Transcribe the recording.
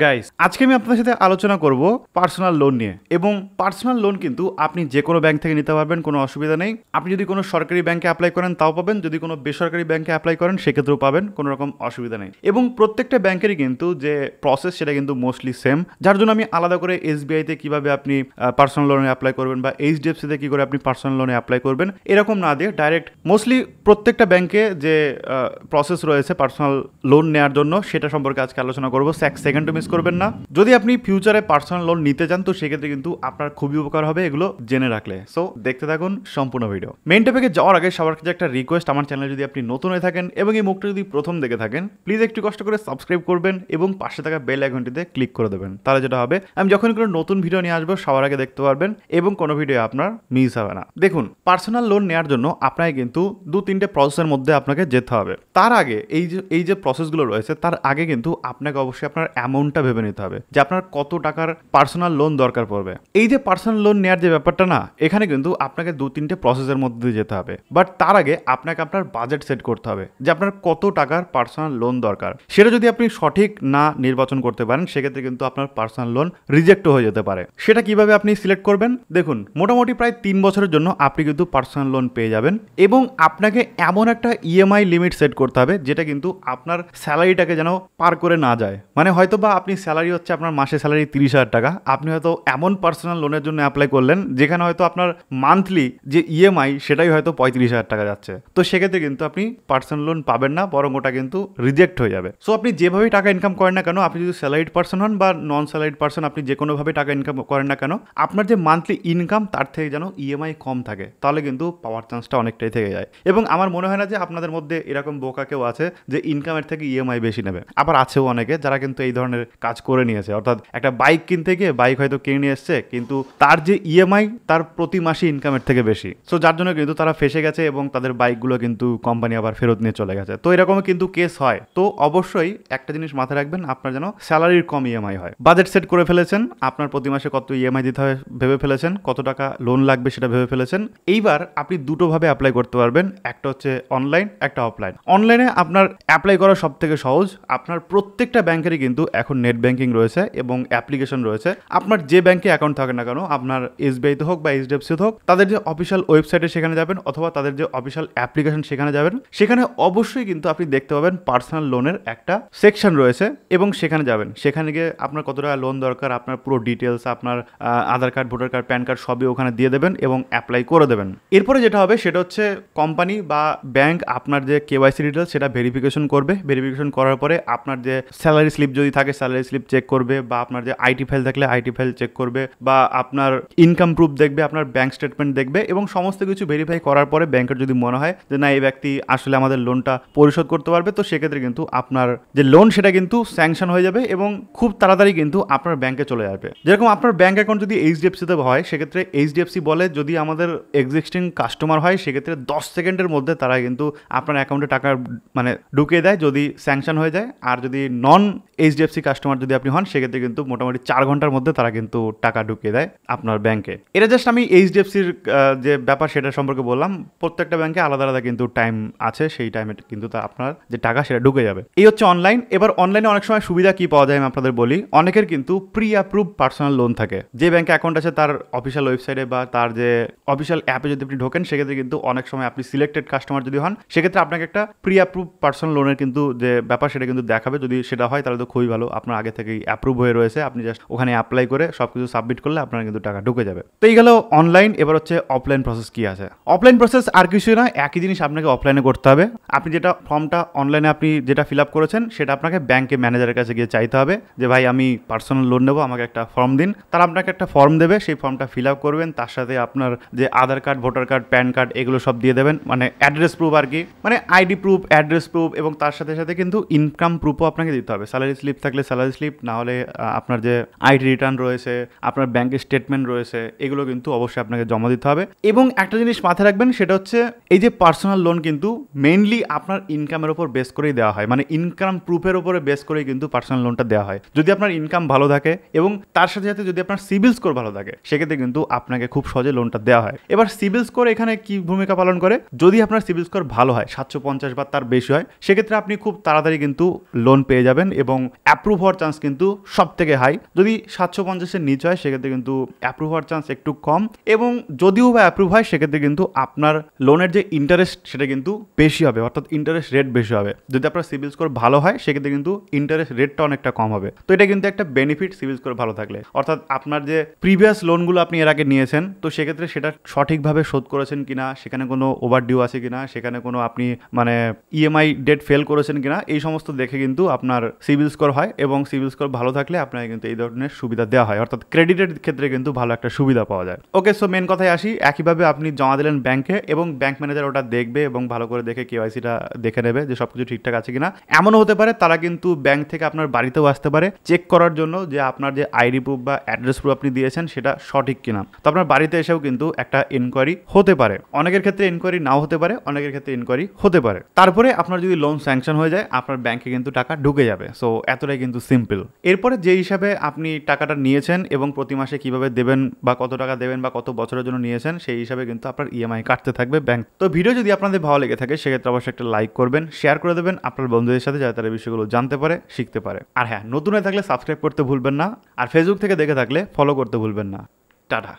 Guys আজকে আমি আপনাদের সাথে আলোচনা করব পার্সোনাল লোন নিয়ে। এবং পার্সোনাল লোন কিন্তু আপনি যে কোনো ব্যাংক থেকে নিতে পারবেন, কোনো অসুবিধা নেই। আপনি যদি কোনো সরকারি ব্যাংকে অ্যাপ্লাই করেন, তাও পাবেন। যদি কোনো বেসরকারি ব্যাংকে অ্যাপ্লাই করেন, সেক্ষেত্রেও পাবেন। কোনো রকম অসুবিধা নেই। এবং প্রত্যেকটা ব্যাংকেরই কিন্তু যে প্রসেস সেটা কিন্তু মোস্টলি সেম যার জন্য আমি আলাদা করে এসবিআইতে কীভাবে আপনি পার্সোনাল লোনে অ্যাপ্লাই করবেন বা এইচডিএফসিতে কি করে আপনি পার্সোনাল লোনে অ্যাপ্লাই করবেন, এরকম না দিয়ে ডাইরেক্ট মোস্টলি প্রত্যেকটা ব্যাংকে যে প্রসেস রয়েছে পার্সোনাল লোন নেওয়ার জন্য, সেটা সম্পর্কে আজকে আলোচনা করব। এক সেকেন্ডও মিস করবেন না। যদি আপনি ফিউচারে পার্সোনাল লোন নিতে চান, তো সেক্ষেত্রে কিন্তু আপনার খুবই উপকার হবে, এগুলো জেনে রাখলে। সো দেখতে থাকুন সম্পূর্ণ ভিডিও মেন টপিকে যাওয়ার আগে সবার কাছে একটা রিকোয়েস্ট আমার চ্যানেলে যদি আপনি নতুন হয়ে থাকেন এবং এই মুখটা যদি প্রথম দেখে থাকেন প্লিজ একটু কষ্ট করে সাবস্ক্রাইব করবেন এবং পাশে থাকা বেল আইকনটিতে ক্লিক করে দেবেন। তাহলে যেটা হবে, আমি যখন কোনো নতুন ভিডিও নিয়ে আসব, সবার আগে দেখতে পারবেন এবং কোনো ভিডিও আপনার মিস হবে না। দেখুন পার্সোনাল লোন নেওয়ার জন্য আপনাকে কিন্তু দু, তিনটে প্রসেসের মধ্যে আপনাকে যেতে হবে। তার আগে এই যে এই যে প্রসেসগুলো রয়েছে, তার আগে কিন্তু আপনাকে অবশ্যই আপনার অ্যামাউন্টটা ভেবে নিতে হবে? যে আপনার কত টাকার পার্সোনাল লোন দরকার পড়বে। এই যে পার্সোনাল লোন নেওয়ার যে ব্যাপারটা না, এখানে কিন্তু আপনাকে দু তিনটে প্রসেসের মধ্যে দিয়ে যেতে হবে। বাট তার আগে আপনাকে আপনার বাজেট সেট করতে হবে, যে আপনার কত টাকার পার্সোনাল লোন দরকার। সেটা যদি আপনি সঠিক না নির্বাচন করতে পারেন, সেক্ষেত্রে কিন্তু আপনার পার্সোনাল লোন রিজেক্টও হয়ে যেতে পারে। সেটা কীভাবে আপনি সিলেক্ট করবেন? দেখুন, মোটামুটি প্রায় তিন বছরের জন্য আপনি কিন্তু পার্সোনাল লোন পেয়ে যাবেন এবং আপনাকে এমন একটা ইএমআই লিমিট সেট করতে হবে, যেটা কিন্তু আপনার স্যালারিটাকে যেন পার করে না যায়। মানে হয়তো বা আপনি স্যালারি হচ্ছে আপনার মাসে স্যালারি তিরিশ হাজার টাকা। আপনি হয়তো এমন পার্সোনাল লোনের জন্য অ্যাপ্লাই করলেন, যেখানে হয়তো আপনার মান্থলি যে ইএমআই সেটাই হয়তো পঁয়ত্রিশ হাজার টাকা যাচ্ছে। তো সেক্ষেত্রে কিন্তু আপনি পার্সোনাল লোন পাবেন না, বরং ওটা কিন্তু রিজেক্ট হয়ে যাবে। সো আপনি যেভাবেই টাকা ইনকাম করেন না কেন, আপনি যদি স্যালারিড পার্সন হন বা নন স্যালারিড পার্সন আপনি যে কোনোভাবে টাকা ইনকাম করেন না কেন, আপনার যে মান্থলি ইনকাম তার থেকে যেন ইএমআই কম থাকে, তাহলে কিন্তু পাওয়ার চান্সটা অনেকটাই থেকে যায়। এবং আমার মনে হয় না যে আপনাদের মধ্যে এরকম বোকা কেউ আছে, যে ইনকামের থেকে ইএমআই বেশি নেবে। আবার আছেও অনেকে, যারা কিন্তু এই ধরনের কাজ করে নিয়েছে। অর্থাৎ একটা বাইক কিনতে গিয়ে বাইক হয়তো কিনে নিয়ে এসছে, কিন্তু তার যে ইএমআই তার প্রতি মাসে ইনকামের থেকে বেশি। সো যার জন্য কিন্তু তারা ফেসে গেছে এবং তাদের বাইকগুলো কিন্তু কোম্পানি আবার ফেরত নিয়ে চলে গেছে। তো এরকম কিন্তু কেস হয়। তো, অবশ্যই একটা জিনিস মাথায় রাখবেন, আপনার যেন স্যালারির কম ইএমআই হয়। বাজেট সেট করে ফেলেছেন, আপনার প্রতি মাসে কত ইএমআই দিতে হবে ভেবে ফেলেছেন, কত টাকা লোন লাগবে সেটা ভেবে ফেলেছেন। এইবার আপনি দুটোভাবে অ্যাপ্লাই করতে পারবেন, একটা হচ্ছে অনলাইন একটা অফলাইন অনলাইনে আপনার অ্যাপ্লাই করা সব থেকে সহজ, আপনার প্রত্যেকটা ব্যাংকেরই কিন্তু এখন নেট ব্যাংকিং রয়েছে এবং অ্যাপ্লিকেশন রয়েছে। আপনার যে ব্যাংকে অ্যাকাউন্ট থাকে না কেন, আপনার এসবিআইতে হোক বা এইচডিএফসিতে হোক, তাদের যে অফিসিয়াল ওয়েবসাইটে সেখানে যাবেন অথবা তাদের যে অফিসিয়াল অ্যাপ্লিকেশন সেখানে যাবেন। সেখানে অবশ্যই কিন্তু আপনি দেখতে পাবেন পার্সোনাল লোনের একটা সেকশন রয়েছে এবং সেখানে যাবেন। সেখানে গিয়ে আপনার কত টাকা লোন দরকার, আপনার পুরো ডিটেলস আপনার Aadhaar card voter card PAN card সবই ওখানে দিয়ে দেবেন এবং অ্যাপ্লাই করে দেবেন। এরপরে যেটা হবে সেটা হচ্ছে কোম্পানি বা ব্যাংক আপনার যে কেওয়াইসি ডিটেলস সেটা ভেরিফিকেশন করবে। ভেরিফিকেশন করার পরে আপনার যে স্যালারি স্লিপ যদি থাকে স্যালারি স্লিপ চেক করবে বা আপনার যে আইটি ফাইল থাকলে আইটি ফাইল চেক করবে বা আপনার ইনকাম প্রুফ দেখবে, আপনার ব্যাংক স্টেটমেন্ট দেখবে এবং সমস্ত কিছু ভেরিফাই করার পরে ব্যাংকের যদি মনে হয় যে না, এই ব্যক্তি আসলে আমাদের লোনটা পরিশোধ করতে পারবে, তো সেক্ষেত্রে কিন্তু আপনার যে লোন সেটা কিন্তু স্যাংশন হয়ে যাবে এবং খুব তাড়াতাড়ি কিন্তু আপনার ব্যাংকে চলে যাবে যেরকম আপনার ব্যাংক অ্যাকাউন্ট যদি এইচডিএফসিতে হয়, সেক্ষেত্রে এইচডিএফসি বলে যদি আমাদের এক্সিস্টিং কাস্টমার হয়, সেক্ষেত্রে দশ সেকেন্ডের মধ্যে তারা কিন্তু আপনার অ্যাকাউন্টে টাকা মানে ঢুকিয়ে দেয় যদি স্যাংশন হয়ে যায়। আর যদি নন এইচডিএফসি কাস্টমার যদি আপনি হন, সেক্ষেত্রে কিন্তু মোটামুটি চার ঘণ্টার মধ্যে তারা কিন্তু টাকা ঢুকিয়ে দেয় আপনার ব্যাংকে এটা জাস্ট আমি এইচডিএফসির যে ব্যাপার সেটা সম্পর্কে বললাম, প্রত্যেকটা ব্যাংকে আলাদা আলাদা কিন্তু টাইম আছে, সেই টাইমে কিন্তু তা আপনার যে টাকা সেটা ঢুকে যাবে। এই হচ্ছে অনলাইন এবার অনলাইনে অনেক সময় সুবিধা কি পাওয়া যায় আমি আপনাদের বলি। অনেকের কিন্তু প্রি অ্যাপ্রুভ পার্সোনাল লোন থাকে। যে ব্যাংকে অ্যাকাউন্ট আছে, তার অফিসিয়াল ওয়েবসাইটে বা তার যে অফিসিয়াল অ্যাপে যদি আপনি ঢোকেন, সেক্ষেত্রে কিন্তু অনেক সময় আপনি সিলেক্টেড কাস্টমার যদি হন, সেক্ষেত্রে আপনাকে একটা প্রি অ্যাপ্রুভ পার্সোনাল লোনের কিন্তু যে ব্যাপার সেটা কিন্তু দেখাবে। যদি সেটা হয়, তাহলে তো খুবই ভালো। আপনার আগে থেকেই অ্যাপ্রুভ হয়ে রয়েছে। আপনি জাস্ট ওখানে অ্যাপ্লাই করে সব কিছু সাবমিট করলে আপনার কিন্তু টাকা ঢুকে যাবে। তো এই গেল অনলাইন এবার হচ্ছে অফলাইন প্রসেস কি আছে? অফলাইন প্রসেস আর কিছুই না, একই জিনিস আপনাকে অফলাইনে করতে হবে। আপনি যেটা ফর্মটা অনলাইনে আপনি যেটা ফিল আপ করেছেন, সেটা আপনাকে ব্যাংকে ম্যানেজারের কাছে গিয়ে চাইতে হবে যে, ভাই, আমি পার্সোনাল লোন নেব, আমাকে একটা ফর্ম দিন। তারা আপনাকে একটা ফর্ম দেবে, সেই ফর্মটা ফিল আপ করবেন। তার সাথে আপনার যে Aadhaar card voter card PAN card এগুলো সব দিয়ে দেবেন। মানে অ্যাড্রেস প্রুফ আর কি। মানে আইডি প্রুফ অ্যাড্রেস প্রুফ এবং তার সাথে সাথে কিন্তু ইনকাম প্রুফও আপনাকে দিতে হবে। স্যালারি স্লিপ থাকলে স্যালারি স্লিপ না হলে আপনার যে আইডি রিটার্ন রয়েছে, আপনার ব্যাংকের স্টেটমেন্ট রয়েছে, এগুলো কিন্তু অবশ্যই আপনাকে জমা দিতে হবে। এবং একটা জিনিস মাথায় রাখবেন, সেটা হচ্ছে এই যে পার্সোনাল লোন কিন্তু মেইনলি আপনার ইনকামের উপর বেস করেই দেওয়া হয়। মানে ইনকাম প্রুফের উপরে বেস করেই কিন্তু পার্সোনাল লোনটা দেওয়া হয়। যদি আপনার ইনকাম ভালো থাকে এবং তার সাথে সাথে যদি আপনার সিভিল স্কোর ভালো থাকে, সেক্ষেত্রে কিন্তু আপনাকে খুব সহজে লোনটা দেওয়া হয়। এবার সিভিল স্কোর এখানে কি ভূমিকা পালন করে? যদি আপনার সিভিল স্কোর ভালো হয়, সাতশো পঞ্চাশ বা তার বেশি হয়, সেক্ষেত্রে আপনি খুব তাড়াতাড়ি কিন্তু লোন পেয়ে যাবেন এবং অ্যাপ্রুভ হওয়ার চান্স কিন্তু সব থেকে হাই যদি সাতশো পঞ্চাশের নিচ হয়, সেক্ষেত্রে কিন্তু অ্যাপ্রুভ হওয়ার চান্স একটু কম। এবং যদিও বা অ্যাপ্রুভ হয়, সেক্ষেত্রে কিন্তু আপনার লোনের যে ইন্টারেস্ট সেটা কিন্তু বেশি হবে। অর্থাৎ ইন্টারেস্ট রেট বেশি হবে। যদি আপনার সিভিল স্কোর ভালো হয়, সেক্ষেত্রে কিন্তু ইন্টারেস্ট রেটটা অনেকটা কম হবে। তো এটা কিন্তু একটা বেনিফিট সিভিল স্কোর ভালো থাকলে। অর্থাৎ আপনার যে প্রিভিয়াস লোনগুলো আপনি এর আগে নিয়েছেন, তো সেক্ষেত্রে সেটা সঠিকভাবে শোধ করেছেন কিনা, সেখানে কোনো ওভার ডিউ আছে কিনা, সেখানে কোনো আপনি মানে ইএমআই ডেট ফেল করেছেন কিনা, এই সমস্ত দেখে কিন্তু আপনার সিভিল স্কোর হয়। এবং সিভিল স্কোর ভালো থাকলে আপনাকে কিন্তু এই ধরনের সুবিধা দেওয়া হয়। অর্থাৎ ক্রেডিটের ক্ষেত্রে কিন্তু ভালো একটা সুবিধা পাওয়া যায়। ওকে, সো মেন কথায় আসি। একইভাবে আপনি জমা দিলেন ব্যাংকে এবং ব্যাংক ম্যানেজার ওটা দেখবে এবং ভালো করে দেখে কেওয়াইসিটা দেখে নেবে যে সব কিছু ঠিকঠাক আছে কিনা। এমনও হতে পারে তারা কিন্তু ব্যাংক থেকে আপনার বাড়িতেও আসতে পারে। চেক করার জন্য যে আপনার যে আইডি প্রুফ বা অ্যাড্রেস প্রুফ আপনি দিয়েছেন সেটা সঠিক কিনা। তো আপনার বাড়িতে এসেও কিন্তু একটা এনকোয়ারি হতে পারে। অনেকের ক্ষেত্রে এনকোয়ারি নাও হতে পারে, অনেকের ক্ষেত্রে এনকোয়ারি হতে পারে। তারপরে আপনার যদি লোন স্যাংশন হয়ে যায়, আপনার ব্যাংকে কিন্তু টাকা ঢুকে যাবে। সো এতটাই কিন্তু সিম্পল এরপরে যে হিসাবে আপনি টাকাটা নিয়েছেন এবং প্রতি মাসে কীভাবে দেবেন বা কত টাকা দেবেন বা কত বছরের জন্য নিয়েছেন, সেই হিসাবে কিন্তু আপনার ইএমআই কাটতে থাকবে ব্যাংক তো ভিডিও যদি আপনাদের ভালো লেগে থাকে, সেক্ষেত্রে অবশ্যই একটা লাইক করবেন শেয়ার করে দেবেন, আপনার বন্ধুদের সাথে যাতে তারা বিষয়গুলো জানতে পারে, শিখতে পারে। আর হ্যাঁ নতুন হয়ে থাকলে সাবস্ক্রাইব করতে ভুলবেন না, আর ফেসবুক থেকে দেখে থাকলে ফলো করতে ভুলবেন না। টাটা।